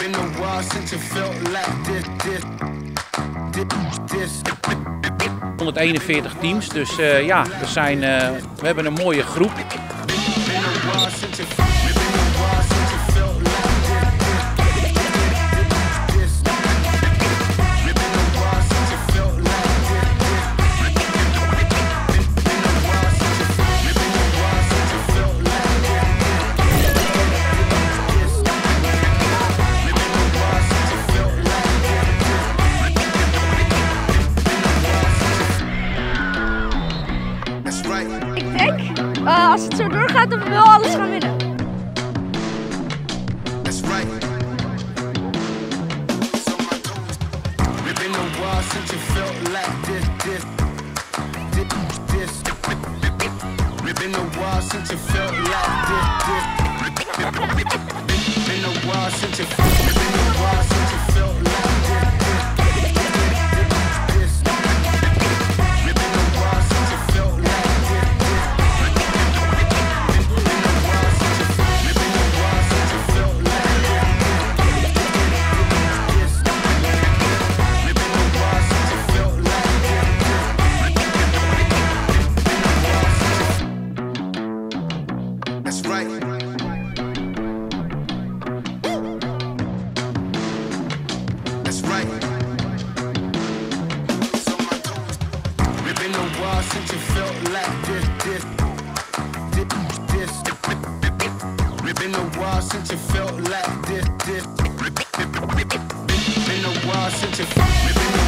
been a while since it felt like this, this, this, this. 141 teams, dus uh, ja, we, zijn, uh, we hebben een mooie groep. Ik denk, uh, als het zo doorgaat, dat we alles gaan winnen. Since you since you felt like this, this, this, this. Been a while since you felt like this, this. Been a while since you.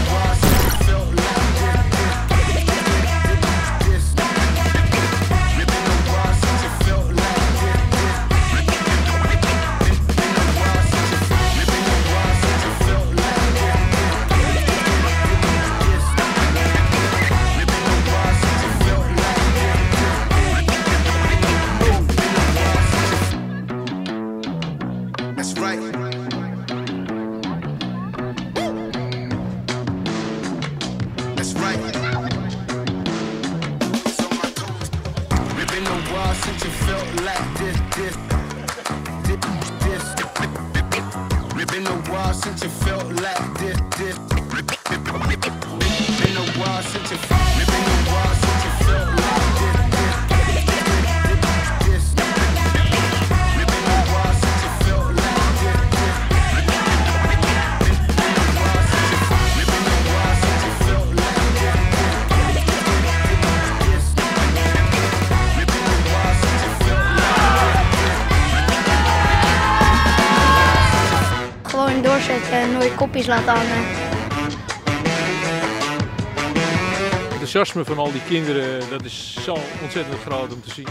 Ever since you felt like this, this, this, this. Been a while since you felt like this, this. Been a while since you felt. doorzetten nooit kopjes laten hangen. Het enthousiasme van al die kinderen, dat is zo ontzettend groot om te zien.